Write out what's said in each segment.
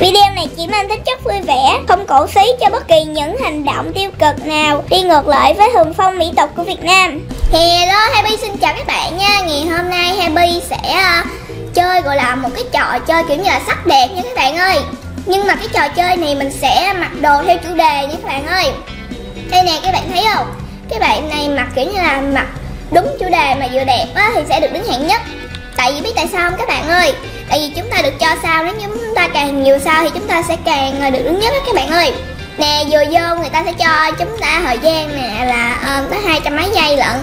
Video này chỉ mang tính chất vui vẻ, không cổ xí cho bất kỳ những hành động tiêu cực nào đi ngược lại với thường phong mỹ tục của Việt Nam. Hello, Happy xin chào các bạn nha. Ngày hôm nay Happy sẽ uh, chơi gọi là một cái trò chơi kiểu như là sắc đẹp nha các bạn ơi. Nhưng mà cái trò chơi này mình sẽ mặc đồ theo chủ đề nha các bạn ơi. Đây nè các bạn thấy không? Cái bạn này mặc kiểu như là mặc đúng chủ đề mà vừa đẹp á thì sẽ được đứng hạng nhất. Tại vì biết tại sao không các bạn ơi? Tại vì chúng ta được cho sao nếu như chúng ta càng nhiều sao thì chúng ta sẽ càng ờ, được đứng nhất các bạn ơi. Nè vừa vô người ta sẽ cho chúng ta thời gian nè là ờ, uh, tới hai trăm mấy giây lận.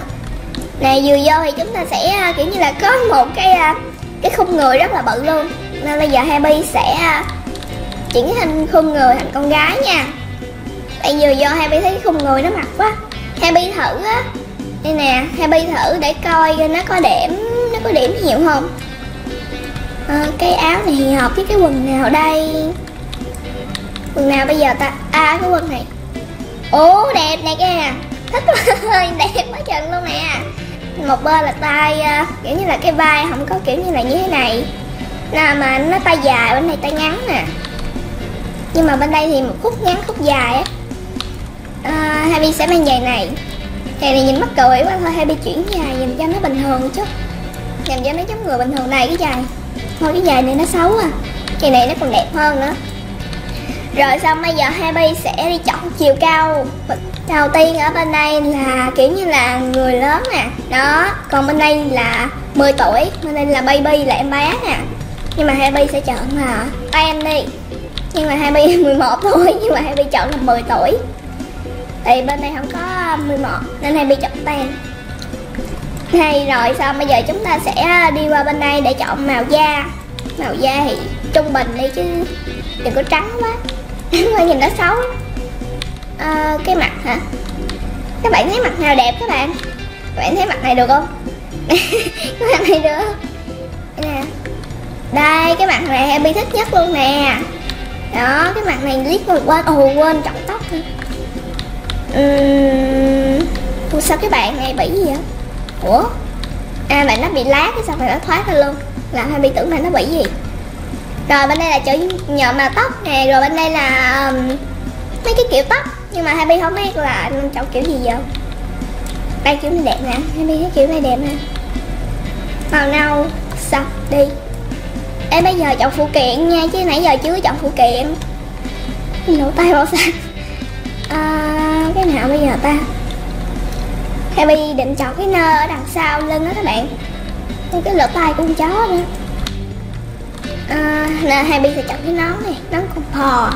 Nè vừa vô thì chúng ta sẽ uh, kiểu như là có một cái uh, cái khung người rất là bự luôn. Nên bây giờ Happy sẽ uh, chuyển thành hình khung người thành con gái nha. Tại vừa vô Happy thấy cái khung người nó mặc quá. Happy thử á. Đây nè Happy thử để coi nó có điểm nó có điểm nhiều không à, cái áo này thì hợp với cái quần nào đây? Quần nào bây giờ ta? À cái quần này. Ố đẹp nè kìa. Thích quá đẹp quá chừng luôn nè. Một bên là tay ờ, kiểu như là cái vai không có kiểu như là như thế này. Là mà nó tay dài bên này tay ngắn nè. Nhưng mà bên đây thì một khúc ngắn khúc dài á. À, Happy sẽ mang giày này. Giày này nhìn mắc cười quá thôi. Happy chuyển dài nhìn cho nó bình thường chút. Nhìn cho nó giống người bình thường này cái dài thôi, cái giày này nó xấu à. Cái này nó còn đẹp hơn nữa. Rồi xong bây giờ Happy sẽ đi chọn chiều cao đầu tiên ở bên đây là kiểu như là người lớn nè. Đó, còn bên đây là 10 tuổi, bên đây là baby là em bé nè. Nhưng mà Happy sẽ chọn là em đi. Nhưng mà Happy 11 tuổi nhưng mà Happy chọn là 10 tuổi. Thì bên đây không có 11 nên Happy chọn tem hay rồi xong bây giờ chúng ta sẽ à, đi qua bên đây để chọn màu da? Màu da thì trung bình đi chứ đừng có trắng quá. Mà nhìn nó xấu à, cái mặt hả? Các bạn thấy mặt nào đẹp các bạn? Các bạn thấy mặt này được không? Cái mặt này được nè. Đây cái mặt này em bị thích nhất luôn nè. Đó cái mặt này liếc một quên ồ quên trọng tóc thôi uhm, sao cái bạn này bị gì vậy? Ủa? À bạn nó bị lát cái sao bạn nó thoát ra luôn? Làm hai bị tưởng bạn nó bị gì? Rồi bên đây là chỗ nhợ màu tóc nè rồi bên đây là um, mấy cái kiểu tóc. Nhưng mà Happy không biết là chọn kiểu gì giờ đây kiểu này đẹp nè. Happy thấy kiểu này đẹp nè. Màu nâu sọc đi. Em bây giờ chọn phụ kiện nha chứ nãy giờ chưa chọn phụ kiện. Lỗ tay màu xanh. À, cái nào bây giờ ta? Happy định chọn cái nơ ở đằng sau lưng đó các bạn. Cái lỗ tai của con chó nữa. À, là Happy sẽ chọn cái nón này nón con bò.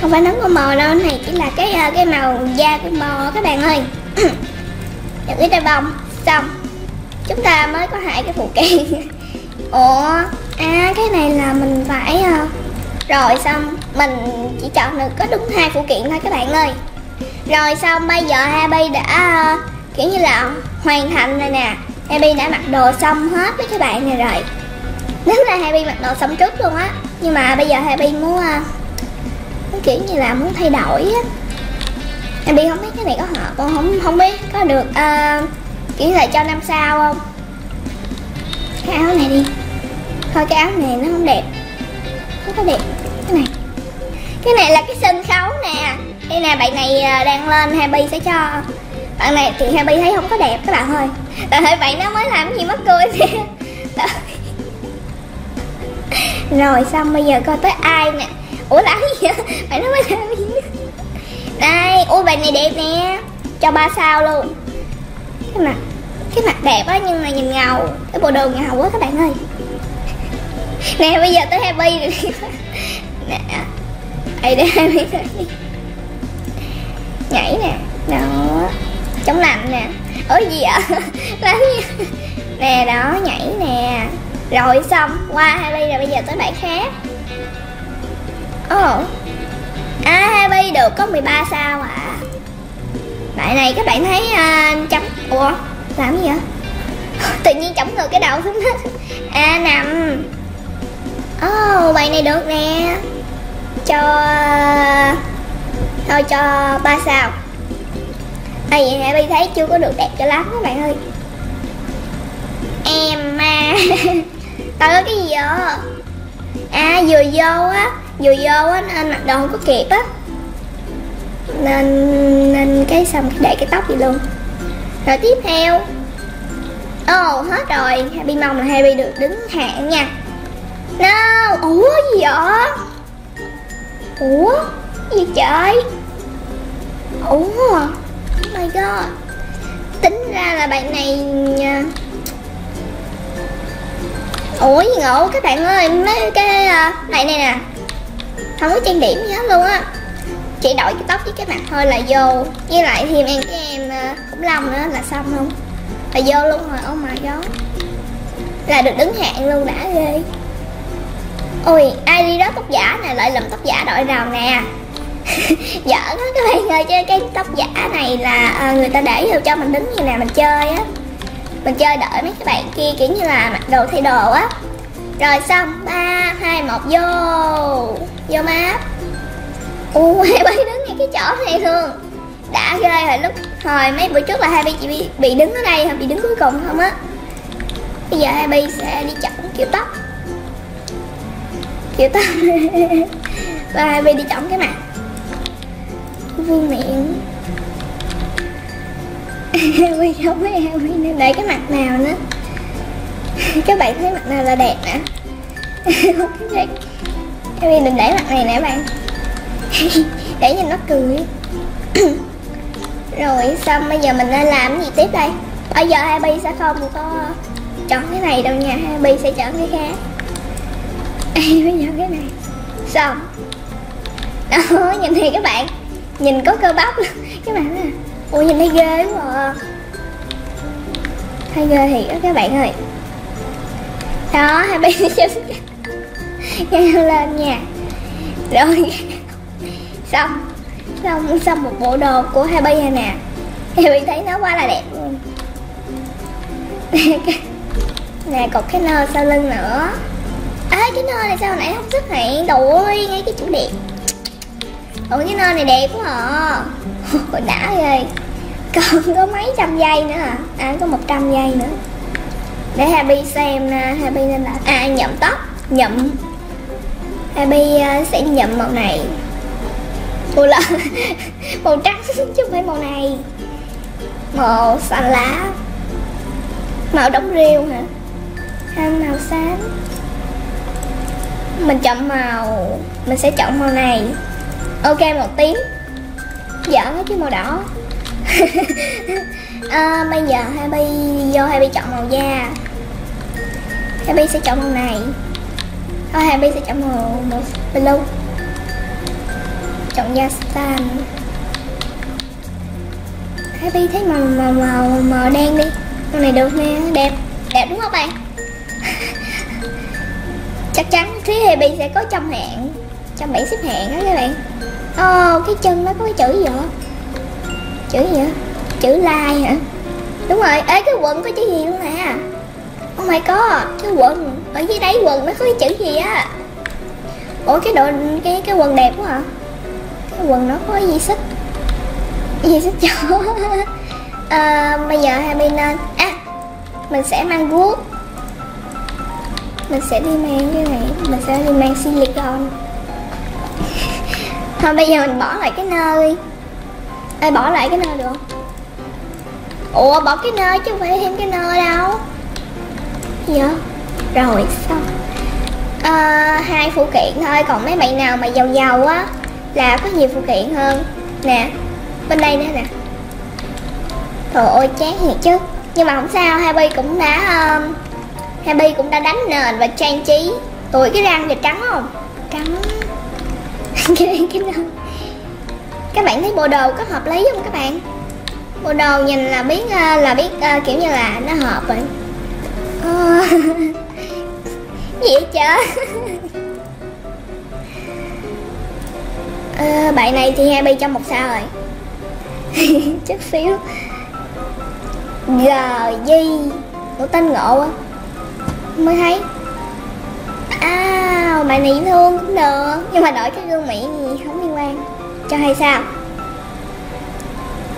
Không phải nón con bò đâu này chỉ là cái à, cái màu da của bò các bạn ơi. Nhận cái tay bông. Xong. Chúng ta mới có hai cái phụ kiện. Ủa à cái này là mình phải à, rồi xong mình chỉ chọn được có đúng hai phụ kiện thôi các bạn ơi rồi xong bây giờ Happy đã uh, kiểu như là hoàn thành rồi nè. Happy đã mặc đồ xong hết với các bạn này rồi. Nếu là Happy mặc đồ xong trước luôn á. Nhưng mà bây giờ Happy muốn, uh, kiểu như là muốn thay đổi á. Happy không biết cái này có hợp không, không, không biết có được uh, kiểu như là cho năm sao không? Cái áo này đi. Thôi cái áo này nó không đẹp. Không có đẹp. Cái này. Cái này là cái sân khấu. Đây nè, bạn này à, đang lên Happy sẽ cho. Bạn này thì Happy thấy không có đẹp các bạn ơi. Tại thấy vậy nó mới làm gì mất cười rồi, xong bây giờ coi tới ai nè. Ủa làm gì vậy? Bạn nó mới làm gì? Nữa đây, ủa, bạn này đẹp nè. Cho ba sao luôn. Cái mặt cái mặt đẹp á, nhưng mà nhìn ngầu. Cái bộ đồ ngầu quá các bạn ơi. Nè, bây giờ tới Happy rồi. Nè. Đây đây Happy nhảy nè. Đó. Chống lạnh nè. Ối gì ạ làm gì nè đó nhảy nè. Rồi xong. Qua Happy rồi bây giờ tới bạn khác. Ồ. Oh. à Happy được có 13 sao à. Bạn này các bạn thấy uh, chấm. Ủa làm gì vậy? Tự nhiên chống ngược cái đầu xuống hết. À nằm. Ồ oh, bạn này được nè. Cho thôi cho ba sao. Tại vì Happy thấy chưa có được đẹp cho lắm các bạn ơi. Em mà. Tao có cái gì vậy? À vừa vô á vừa vô á nên mặc đồ không có kịp á. Nên nên cái xong để cái tóc vậy luôn. Rồi tiếp theo. Ồ oh, hết rồi. Happy mong là Happy được đứng hạng nha. No ủa gì vậy? Ủa gì trời ủa? Oh my god. Tính ra là bạn này à, ủa gì ngộ? Các bạn ơi, mấy cái này này nè. Không có trang điểm gì hết luôn á. Chỉ đổi cái tóc với cái mặt thôi là vô. Với lại thêm em cái em à, khủng long nữa là xong không là vô luôn rồi. Oh my god. Là được đứng hạng luôn, đã ghê. Ôi, ai đi đó tóc giả nè, lại làm tóc giả đội rào nè giỡn á các bạn ơi chứ cái tóc giả này là ờ, người ta để vô cho mình đứng như nè mình chơi á. Mình chơi đợi mấy các bạn kia kiểu như là mặc đồ thay đồ á. Rồi xong ba hai một vô. Vô má ui hai bay đứng ngay cái chỗ này luôn. Đã ghê rồi lúc hồi mấy bữa trước là hai bay chỉ bị, bị đứng ở đây bị đứng cuối cùng không á. Bây giờ hai bay sẽ đi chọn kiểu tóc. Kiểu tóc. Và hai bay đi chọn cái mặt vương miệng Huy không với em Huy nên để cái mặt nào nữa. Các bạn thấy mặt nào là đẹp nè Em đừng để mặt này nè bạn. Để nhìn nó cười. Rồi, xong bây giờ mình nên làm cái gì tiếp đây? Bây giờ hai bi sẽ không có chọn cái này đâu nha. Hai bi sẽ chọn cái khác. Em phải chọn cái này. Xong. Đó, nhìn thì các bạn. Nhìn có cơ bắp. Các bạn à ủa, nhìn thấy ghê quá à. Thấy ghê thiệt đó các bạn ơi. Đó, hai bên chân nhanh lên nha. Rồi. Xong. Xong xong một bộ đồ của hai bên này nè. Mình thấy nó quá là đẹp luôn. Nè cột cái nơ sau lưng nữa. Ê, cái nơ này sao nãy không xuất hiện? Đồ ngay cái chỗ đẹp ủa, cái nơ này đẹp quá à. Đã ghê. Còn có mấy trăm giây nữa à à có một trăm giây nữa. Để Happy xem nè. Happy nên là à nhậm tóc. Nhậm. Happy ờ, sẽ nhậm màu này. Ủa, là màu trắng chứ không phải màu này. Màu xanh lá. Màu đóng rêu hả? Hay màu xám. Mình chọn màu. Mình sẽ chọn màu này ok màu tím giỡn chứ màu đỏ. À, bây giờ Happy vô Happy chọn màu da. Happy sẽ chọn màu này. Thôi Happy sẽ chọn màu, màu blue. Chọn da stan Happy thấy màu màu màu màu đen đi. Màu này được nè, đẹp. Đẹp đúng không bạn? Chắc chắn phía Happy sẽ có trong hẹn Trong bảng xếp hẹn đó các bạn. Ồ, cái chân nó có cái chữ gì vậy? chữ gì vậy chữ lai hả? Đúng rồi ế cái quần có chữ gì luôn nè? Oh my có cái quần ở dưới đáy quần nó có cái chữ gì á? Ủa cái đồ cái cái quần đẹp quá hả? Cái quần nó có gì xích? Gì xích chó à, ờ, bây giờ hai bên nên à mình sẽ mang guốc. Mình sẽ đi mang cái này mình sẽ đi mang silicon thôi bây giờ mình bỏ lại cái nơi. Ê bỏ lại cái nơi được. Ủa bỏ cái nơi chứ không phải thêm cái nơi đâu. Dạ Rồi xong. À, Hai phụ kiện thôi Còn mấy bạn nào mà giàu giàu á Là có nhiều phụ kiện hơn. Nè Bên đây nữa nè. Trời ơi chán thiệt chứ. Nhưng mà không sao Happy cũng đã um, Happy cũng đã đánh nền và trang trí. Tụi cái răng thì trắng không? Trắng. các bạn thấy bộ đồ có hợp lý không các bạn? Bộ đồ nhìn là biết ờ, là biết uh, ờ, kiểu như là nó hợp rồi. Ờ. Gì vậy trời? Uh, bạn này thì Happy trong một sao rồi. Chất phiếu g di của tên ngộ á. Mới thấy à bạn này dễ thương cũng được. Nhưng mà đổi cái gương mỹ gì không liên quan. Cho hay sao?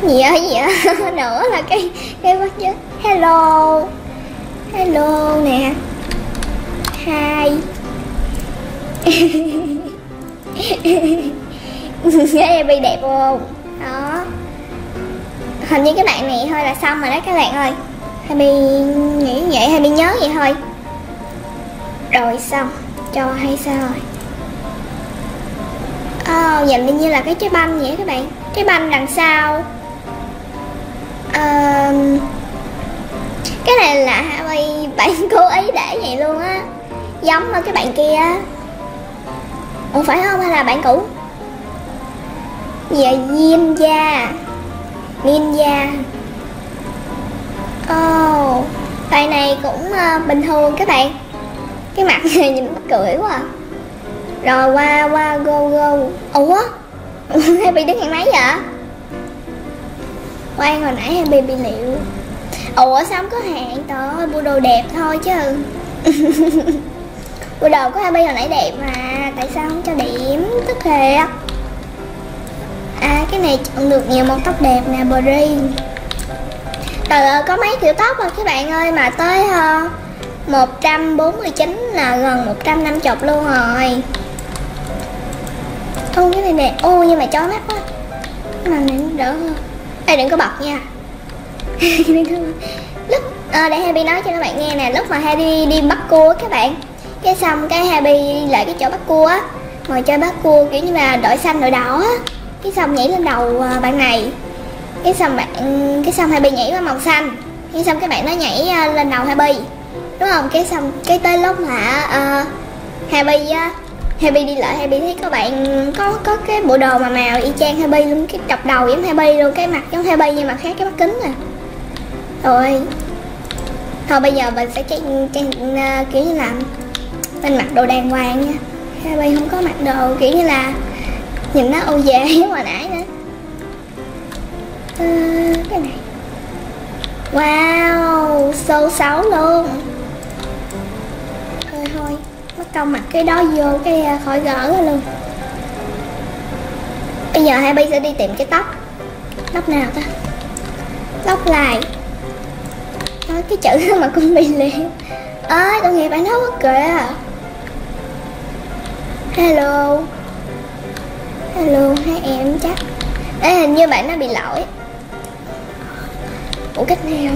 Gì ơi gì ơi nữa là cái cái bắt chứ. Hello. Hello nè. Hai Happy đẹp không? Đó. Hình như cái bạn này thôi là xong rồi đó các bạn ơi. Happy nghĩ vậy Happy nhớ vậy thôi rồi xong. Cho hay sao rồi? Ờ, oh, nhìn như là cái trái banh vậy các bạn. Trái banh đằng sau. Uh, cái này là hai bạn cố ý để vậy luôn á. Giống ở cái bạn kia ủa phải không? Hay là bạn cũ? Dạ ninja. Ninja. Oh bài này cũng uh, bình thường các bạn cái mặt này nhìn mắc cười quá à. rồi qua qua go go. Ủa? Happy đứng hẹn máy vậy? Quang hồi nãy Happy bị liệu. Ủa sao không có hẹn? Trời mua đồ đẹp thôi chứ. Bộ đồ của Happy hồi nãy đẹp mà. Tại sao không cho điểm? Tức thiệt À cái này chọn được nhiều màu tóc đẹp nè Bri Trời ơi có mấy kiểu tóc à, rồi các bạn ơi Mà tới uh, 149 là gần 150 luôn rồi. Ô cái này nè, Ô nhưng mà chói mắt quá. Mà này đỡ hơn. Ê đừng có bật nha. Lúc à, để Happy nói cho các bạn nghe nè. Lúc mà Happy đi bắt cua các bạn. Cái xong cái Happy lại cái chỗ bắt cua á. Ngồi chơi bắt cua kiểu như là đội xanh đội đỏ á. Cái xong nhảy lên đầu ờ, bạn này. Cái xong bạn cái xong Happy nhảy qua màu xanh. Cái xong cái bạn nó nhảy ờ, lên đầu Happy đúng không? Cái xong cái tới lúc mà uh, Happy á Happy đi lại Happy thấy có bạn có có cái bộ đồ mà màu y chang Happy luôn cái chọc đầu giống Happy luôn cái mặt giống Happy nhưng mà khác cái mắt kính à. Rồi. Thôi bây giờ mình sẽ trang, trang uh, kiểu như là mình mặc đồ đàng hoàng nha. Happy không có mặc đồ kiểu như là nhìn nó ô dề giống hồi nãy nữa. À, cái này. Wow sâu xấu luôn mất mặt mặc cái đó vô cái à, khỏi gỡ luôn. Bây giờ hai Happy sẽ đi tìm cái tóc. Tóc nào ta? Tóc lại. Nói cái chữ mà con bị liền. Ơi tôi nghe bạn nói mất kìa. Hello. Hello hai em chắc. Ê, hình như bạn nó bị lỗi. Ủa cách nào?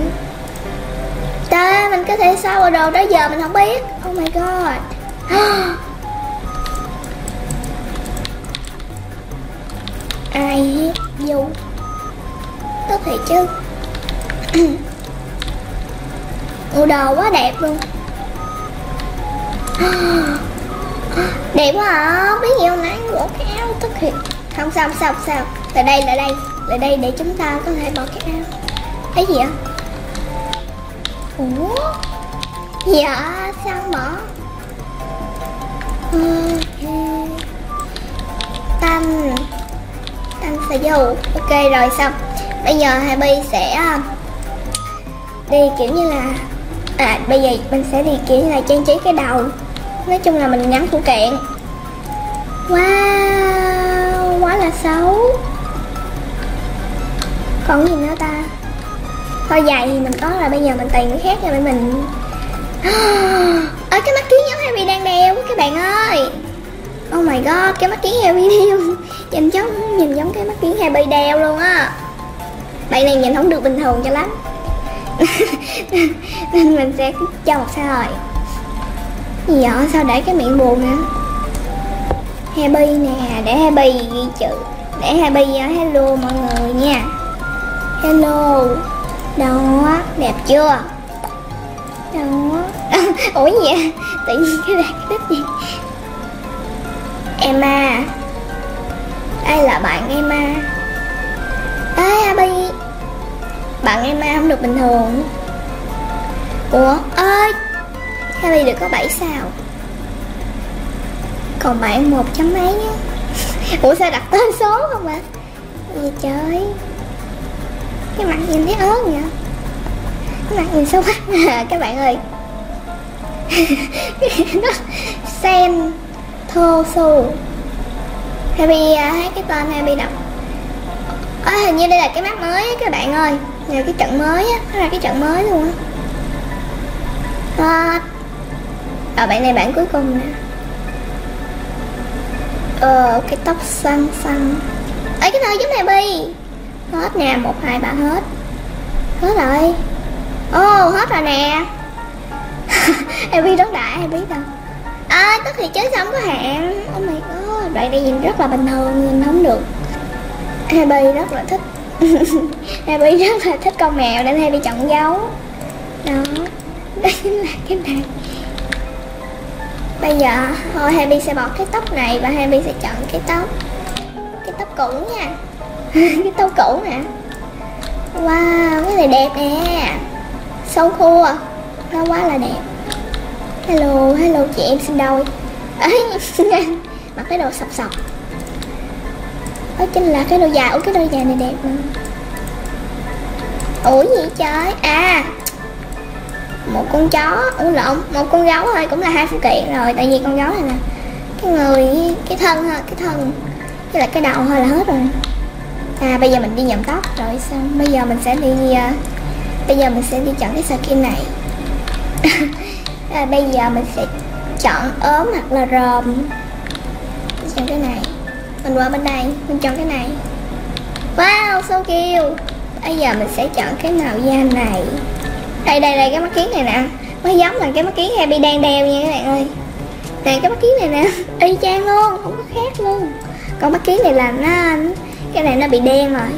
Ta mình có thể sao đồ đâu đó giờ mình không biết. Oh my god. ai hết vô? Có thể chứ. Bộ đồ quá đẹp luôn. Đẹp quá à biết gì không? Nãy bỏ cái áo tức thiệt không, sao không sao không sao. Lại đây lại đây lại đây để chúng ta có thể bỏ cái áo. Thấy gì ạ? Ủa? Dạ sao bỏ? Tanh tanh xà dầu ok, rồi xong. Bây giờ Happy sẽ à, đi kiểu như là à bây giờ mình sẽ đi kiểu như là trang trí cái đầu. Nói chung là mình ngắn phụ kiện. Wow, quá là xấu. Còn gì nữa ta? Thôi dài thì mình có là bây giờ mình tìm cái khác cho để mình. ở cái mắt kiến giống Harry đang đeo các bạn ơi. Oh my god, cái mắt kiến Harry đeo. Nhìn giống, nhìn giống cái mắt kiến Harry đeo luôn á. Bạn này nhìn không được bình thường cho lắm. Nên mình sẽ cho một sao rồi gì vậy? Sao để cái miệng buồn nữa happy nè để happy ghi chữ. Để happy à, hello mọi người nha. Hello. Đó đẹp chưa? Đó ủa gì vậy? Tự nhiên cái đạt cái gì? Emma đây là bạn Emma ê Happy bạn em không được bình thường. Ủa? Ơi Harry được có 7 sao. Còn bạn một chấm mấy nhá. Ủa sao đặt tên số không ạ? Gì trời. Cái mặt nhìn thấy ớn vậy. Cái mặt nhìn xấu quá à, Các bạn ơi. Sen Thô su Happy thấy cái tên happy đọc à, Hình như đây là cái map mới các bạn ơi. Là cái trận mới á nó là cái trận mới luôn á. À, à bạn này bạn cuối cùng nè. Ờ cái tóc xanh xanh. Ấy cái nơi giống này bi. Hết nè một hai ba hết. Hết rồi. Ô oh, hết rồi nè. Em biết rất đã em biết đâu. À tức thì chơi sống có hạn. Oh my god Đoạn này nhìn rất là bình thường, Nhìn không được. Happy rất là thích. Happy rất là thích con mèo Nên Happy chọn dấu. Đó. Đây là cái này. Bây giờ ờ, thôi Happy sẽ bọt cái tóc này Và Happy sẽ chọn cái tóc. Cái tóc cũ nha. Cái tóc cũ nè. Wow, cái này đẹp nè. Sâu khua à. Nó quá là đẹp. Hello, hello chị em xin đôi ấy Mặc cái đồ sọc sọc. Đó chính là cái đồ dài Ủa cái đồ dài này đẹp mà. Ủa gì trời? À Một con chó Ủa lộn Một con gấu thôi cũng là hai phụ kiện rồi Tại vì con gấu này nè Cái người Cái thân ha Cái thân Với lại cái đầu thôi là hết rồi. À bây giờ mình đi nhậm tóc rồi xong Bây giờ mình sẽ đi uh, Bây giờ mình sẽ đi chọn cái skin này. à, bây giờ mình sẽ chọn ốm hoặc là ròm. Chọn cái này. Mình qua bên đây mình chọn cái này. Wow so cute. Bây giờ mình sẽ chọn cái màu da này. Đây đây đây cái mắt kiến này nè. Nó giống là cái mắt kiến Happy đang đeo nha các bạn ơi. Nè cái mắt kiến này nè. Y chang luôn không có khác luôn. Còn mắt kiến này là nó cái này nó bị đen rồi.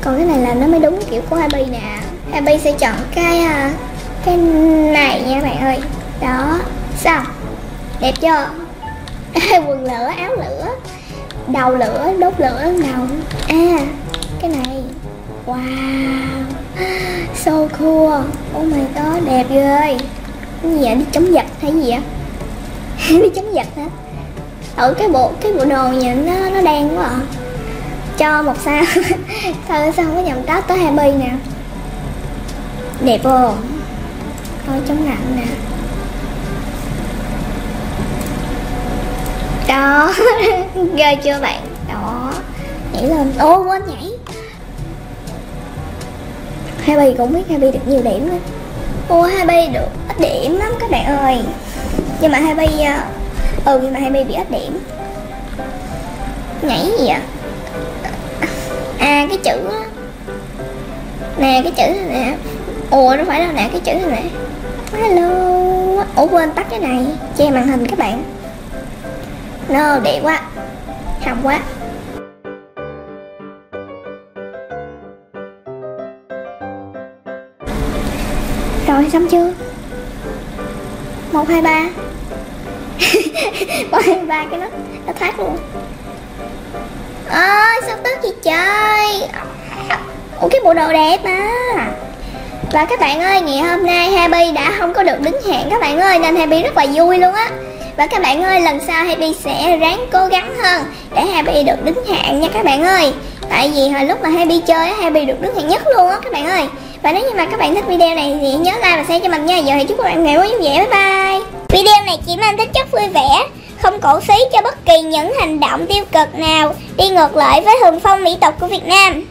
Còn cái này là nó mới đúng kiểu của Happy nè. Happy sẽ chọn cái à, cái này nha các bạn ơi đó sao đẹp chưa? Quần lửa, áo lửa. Đầu lửa, đốt lửa, đầu. À cái này. Wow. So cool. Oh my god, đẹp ghê. Cái gì vậy? Đi chống giật hay gì vậy? Đi chống giật hả? Ở cái bộ cái bộ đồ nhìn nó nó đen quá à. Cho một sao. Sao sao không có nhầm tóc tới hai nè. Đẹp không? Thôi, chống nặng nè. Đó ghê chưa bạn? Đó. Nhảy lên. Ô quên nhảy. Happy cũng biết Happy được nhiều điểm lắm ô Happy được ít điểm lắm các bạn ơi. Nhưng mà Happy ờ, ừ nhưng mà Happy bị ít điểm. Nhảy gì vậy? À cái chữ á. Nè cái chữ này nè. Ủa nó phải đâu nè cái chữ này nè. Hello. Ủa quên tắt cái này. Che màn hình các bạn no đẹp quá. Hầm quá. Rồi, xong chưa? Một, hai, ba. Một hai, ba, cái nó nó thoát luôn. Ơi sao tức gì trời? Ủa, cái bộ đồ đẹp mà. Và các bạn ơi, ngày hôm nay Happy đã không có được đứng hẹn các bạn ơi, nên Happy rất là vui luôn á và các bạn ơi, lần sau Happy sẽ ráng cố gắng hơn để Happy được đứng hạng nha các bạn ơi. Tại vì hồi lúc mà Happy chơi Happy được đứng hạng nhất luôn á các bạn ơi. Và nếu như mà các bạn thích video này thì nhớ like và share cho mình nha. Giờ thì chúc các bạn ngày vui vẻ, bye bye. Video này chỉ mang tính chất vui vẻ, không cổ xí cho bất kỳ những hành động tiêu cực nào đi ngược lại với hưởng phong mỹ tục của Việt Nam.